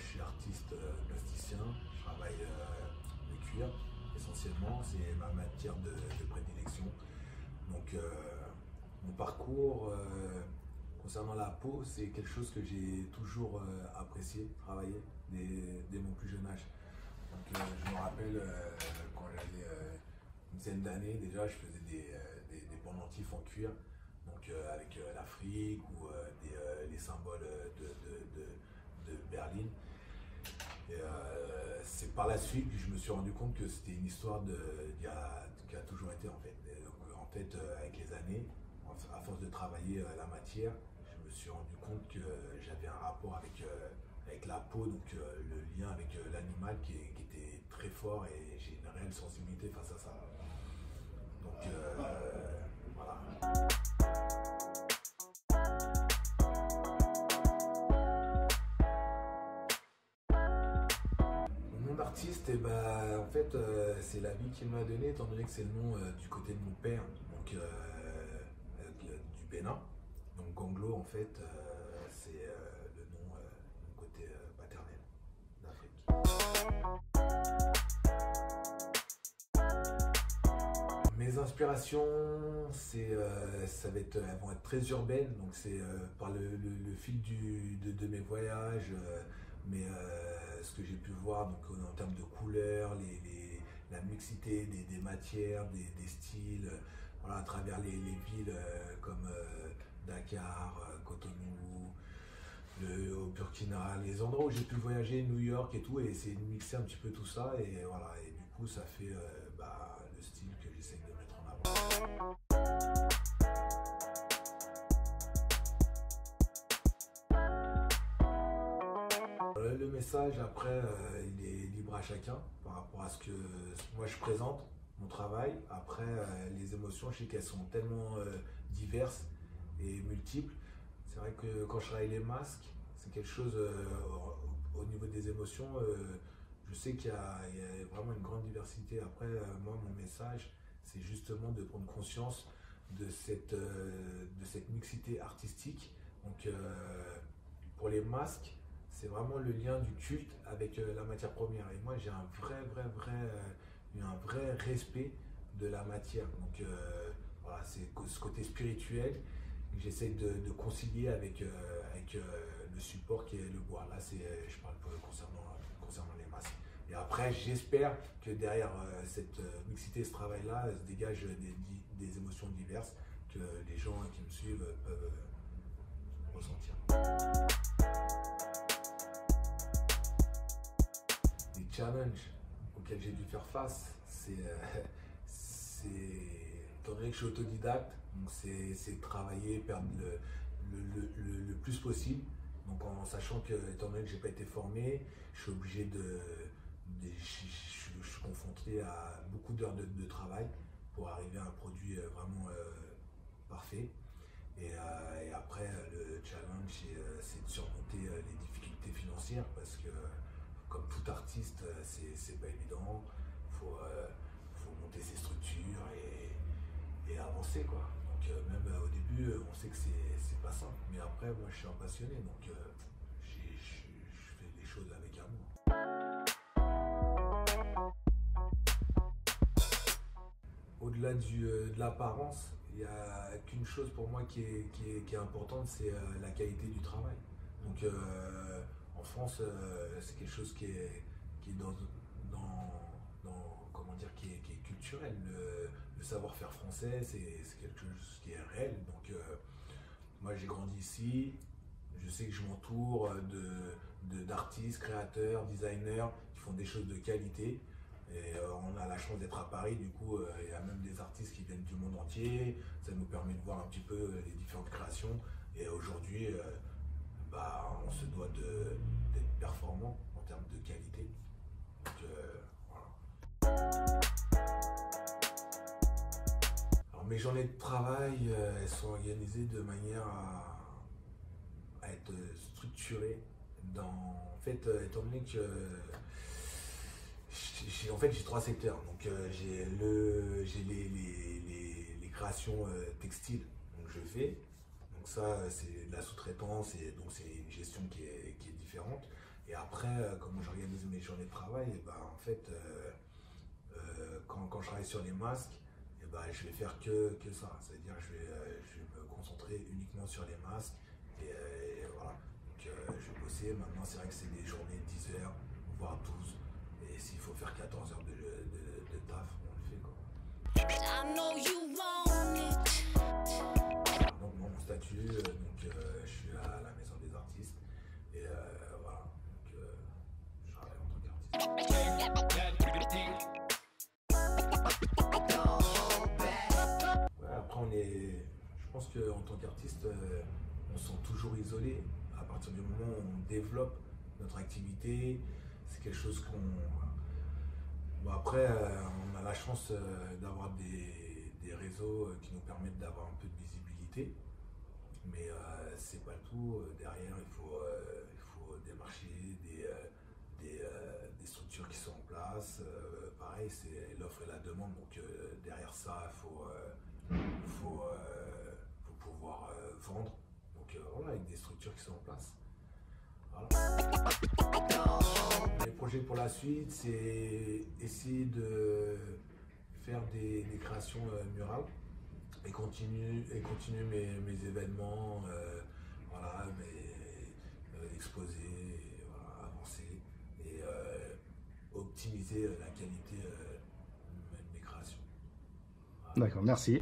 je suis artiste euh, plasticien, je travaille le cuir essentiellement, c'est ma matière de, prédilection. Donc mon parcours concernant la peau, c'est quelque chose que j'ai toujours apprécié, travailler dès, mon plus jeune âge. Donc je me rappelle quand j'avais une dizaine d'années déjà, je faisais des, des, pendentifs en cuir donc euh, avec euh, l'Afrique ou euh, les symboles de. c'est par la suite je me suis rendu compte que c'était une histoire qui, a, toujours été en fait. en fait, avec les années, à force de travailler la matière, je me suis rendu compte que j'avais un rapport avec, avec la peau, donc le lien avec l'animal qui, qui, était très fort et j'ai une réelle sensibilité face à ça. Donc voilà. Et eh ben, en fait, euh, c'est la vie qu'il m'a donné, étant donné que c'est le nom euh, du côté de mon père, donc euh, du Bénin. Donc Ganglo, en fait, c'est le nom du côté paternel d'Afrique. Mes inspirations, c'est, ça va être, elles vont être très urbaines, donc c'est par le, fil de, de, mes voyages mais ce que j'ai pu voir donc, en termes de couleurs, la mixité des, matières, des, styles, voilà, à travers les, villes euh, comme euh, Dakar, Cotonou, le, au Burkina, les endroits où j'ai pu voyager, New York et tout, et essayer de mixer un petit peu tout ça, et voilà, et du coup ça fait bah, le style que j'essaie de mettre en avant. Message, après, euh, il est libre à chacun par rapport à ce que moi je présente, mon travail. Après, euh, les émotions, je sais qu'elles sont tellement euh, diverses et multiples. C'est vrai que quand je travaille les masques, c'est quelque chose au niveau des émotions. je sais qu'il y, a vraiment une grande diversité. Après, moi, mon message, c'est justement de prendre conscience de cette, de cette mixité artistique. Donc, pour les masques, c'est vraiment le lien du culte avec euh, la matière première. Et moi, j'ai un vrai, vrai, vrai, euh, un vrai respect de la matière. Donc, euh, voilà, c'est ce côté spirituel que j'essaie de, concilier avec, avec le support qui est le bois. Là, c'est, je parle concernant, concernant les masses. Et après, j'espère que derrière cette mixité, ce travail-là, se dégagent des, des, émotions diverses que les gens qui me suivent peuvent challenge auquel j'ai dû faire face, c'est, euh, étant donné que je suis autodidacte, donc c'est travailler, perdre le, plus possible. Donc en sachant que, étant donné que j'ai pas été formé, je suis obligé de, je, suis confronté à beaucoup d'heures de, travail pour arriver à un produit euh, vraiment euh, parfait. Et, après, le challenge, c'est de surmonter les difficultés financières parce que comme tout artiste, euh, c'est pas évident. Il faut, euh, faut, monter ses structures et, avancer. Quoi. Donc, euh, même au début, on sait que c'est pas simple. Mais après, moi, je suis un passionné. Donc, je fais les choses avec amour. Au-delà de l'apparence, il n'y a qu'une chose pour moi qui est, qui est, qui est importante, c'est la qualité du travail. Donc, en France, euh, c'est quelque chose qui est, qui est dans, comment dire, qui est, culturel. Le, savoir-faire français, c'est quelque chose qui est réel. Donc, euh, moi, j'ai grandi ici. Je sais que je m'entoure de, d'artistes, créateurs, designers qui font des choses de qualité. Et euh, on a la chance d'être à Paris, du coup, il y a même des artistes qui viennent du monde entier. Ça nous permet de voir un petit peu les différentes créations. Et aujourd'hui, bah, on se doit d'être performant en termes de qualité. Euh, Alors, mes journées de travail, euh, elles sont organisées de manière à, être structurées. Dans, en fait, euh, étant donné que en fait, j'ai trois secteurs. Donc, j'ai le, les, les, les, créations textiles, donc je fais. Donc ça, c'est de la sous-traitance et donc c'est une gestion qui est, différente. Et après, comment j'organise mes journées de travail, et ben, en fait, quand, quand, je travaille sur les masques, et ben, je vais faire que, que ça. C'est-à-dire je vais, je vais me concentrer uniquement sur les masques. Et, voilà. Donc, je vais bosser. Maintenant, c'est vrai que c'est des journées de 10 heures, voire 12. Et s'il faut faire 14 heures de, de, taf, on le fait. Quoi. Je pense qu'en tant qu'artiste, on se sent toujours isolé à partir du moment où on développe notre activité. C'est quelque chose qu'on Bon, après, on a la chance d'avoir des, des réseaux euh, qui nous permettent d'avoir un peu de visibilité. Mais euh, c'est pas tout. Euh, derrière, il faut, il faut des, des, des, structures qui sont en place. pareil, c'est l'offre et la demande. Donc derrière ça, il faut, faut, pouvoir vendre. Donc voilà, avec des structures qui sont en place. Les projets pour la suite, c'est essayer de faire des, créations euh, murales et continuer, et continuer mes, mes événements, euh, voilà, mes, euh, exposer, voilà, avancer et optimiser la qualité de mes créations. D'accord, merci.